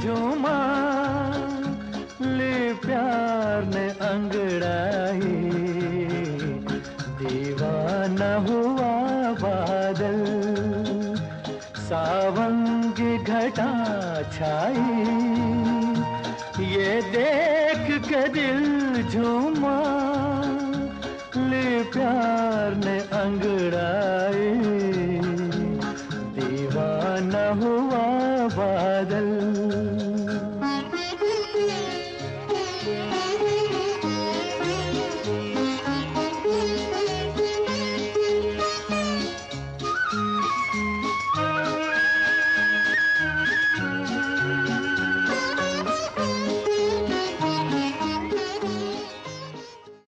झूमा, ले प्यार ने अंगड़ाई। दीवाना हुआ बादल, सावन की घटा छाई। ये देख के दिल झूमा, ले प्यार ने अंगड़ाई। दीवाना हुआ बादल